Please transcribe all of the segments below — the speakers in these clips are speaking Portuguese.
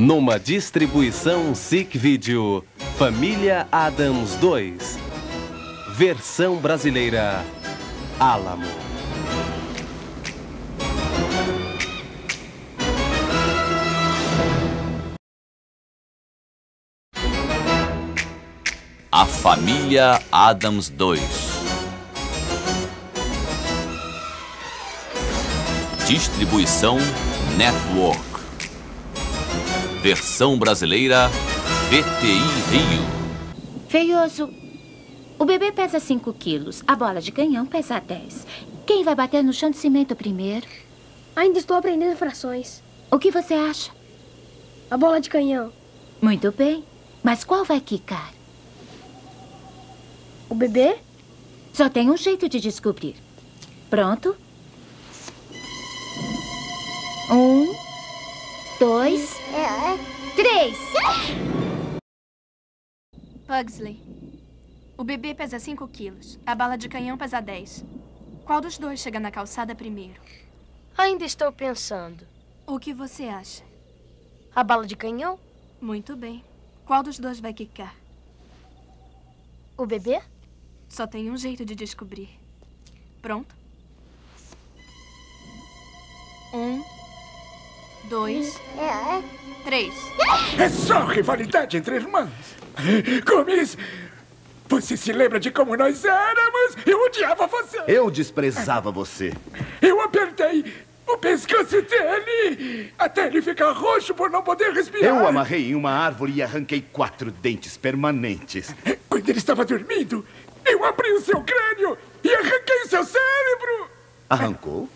Numa distribuição SIC Vídeo, Família Adams 2. Versão brasileira, Álamo. A Família Adams 2 Distribuição Network Versão brasileira VTI Rio Feioso, o bebê pesa 5 quilos, a bola de canhão pesa 10. Quem vai bater no chão de cimento primeiro? Ainda estou aprendendo frações. O que você acha? A bola de canhão. Muito bem, mas qual vai quicar? O bebê? Só tem um jeito de descobrir. Pronto? Um, três. Pugsley. O bebê pesa 5 quilos. A bala de canhão pesa 10. Qual dos dois chega na calçada primeiro? Ainda estou pensando. O que você acha? A bala de canhão? Muito bem. Qual dos dois vai quicar? O bebê? Só tem um jeito de descobrir. Pronto? Um, dois, três. É só rivalidade entre irmãs. Gomes, você se lembra de como nós éramos? Eu odiava você. Eu desprezava você. Eu apertei o pescoço dele até ele ficar roxo por não poder respirar. Eu amarrei em uma árvore e arranquei quatro dentes permanentes. Quando ele estava dormindo, eu abri o seu crânio e arranquei o seu cérebro. Arrancou?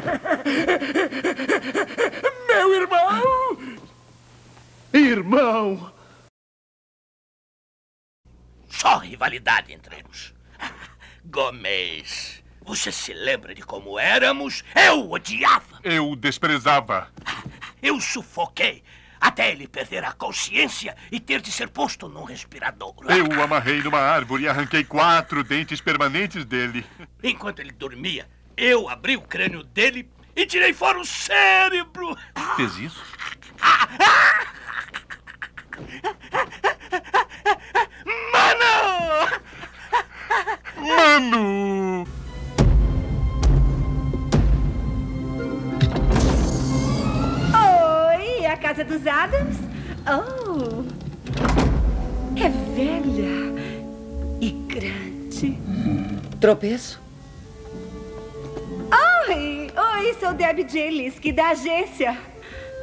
Meu irmão! Irmão! Só rivalidade entre eles. Gomes, você se lembra de como éramos? Eu o odiava. Eu o desprezava. Eu sufoquei até ele perder a consciência e ter de ser posto num respirador. Eu o amarrei numa árvore e arranquei quatro dentes permanentes dele. Enquanto ele dormia, eu abri o crânio dele e tirei fora o cérebro. Fez isso? Mano! Mano! Oi, a casa dos Adams? Oh, é velha e grande. Tropeço? Oi, sou Debbie Jelisk, da agência.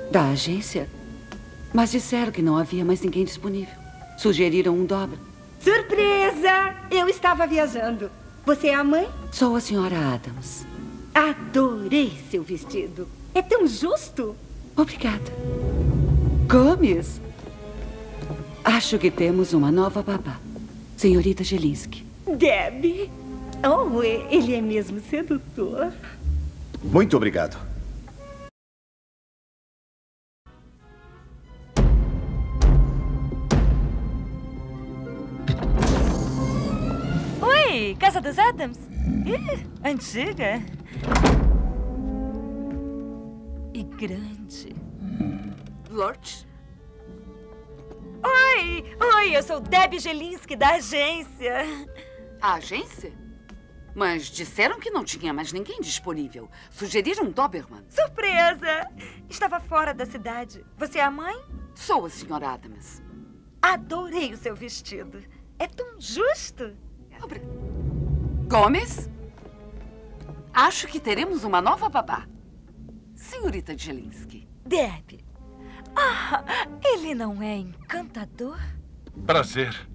Da agência? Mas disseram que não havia mais ninguém disponível. Sugeriram um dobra. Surpresa! Eu estava viajando. Você é a mãe? Sou a senhora Adams. Adorei seu vestido. É tão justo. Obrigada. Gomes. Acho que temos uma nova babá. Senhorita Gelinski. Debbie. Oh, ele é mesmo sedutor. Muito obrigado. Oi, Casa dos Adams? Ih, antiga. E grande. Lort? Oi, oi, eu sou Debbie Gelinski, da agência. A agência? Mas disseram que não tinha mais ninguém disponível. Sugeriram um Doberman. Surpresa! Estava fora da cidade. Você é a mãe? Sou a senhora Adams. Adorei o seu vestido. É tão justo. Gomes? Acho que teremos uma nova babá. Senhorita Jelinski. Deb. Ah, ele não é encantador? Prazer.